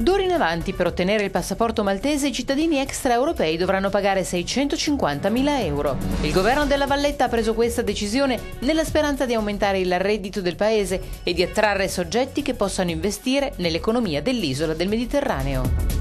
D'ora in avanti, per ottenere il passaporto maltese, i cittadini extraeuropei dovranno pagare 650.000 euro. Il governo della Valletta ha preso questa decisione nella speranza di aumentare il reddito del paese e di attrarre soggetti che possano investire nell'economia dell'isola del Mediterraneo.